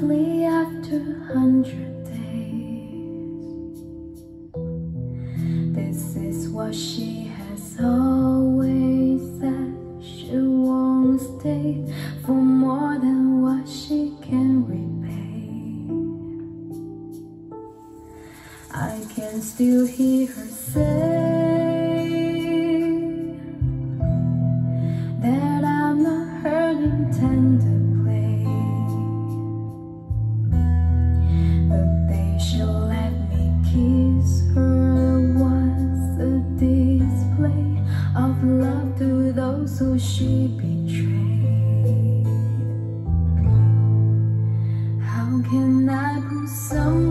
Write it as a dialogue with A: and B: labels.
A: monthly after hundred days. This is what she has always said. She won't stay for more than what she can repay. I can still hear her say. Who she betrayed. How can I put someone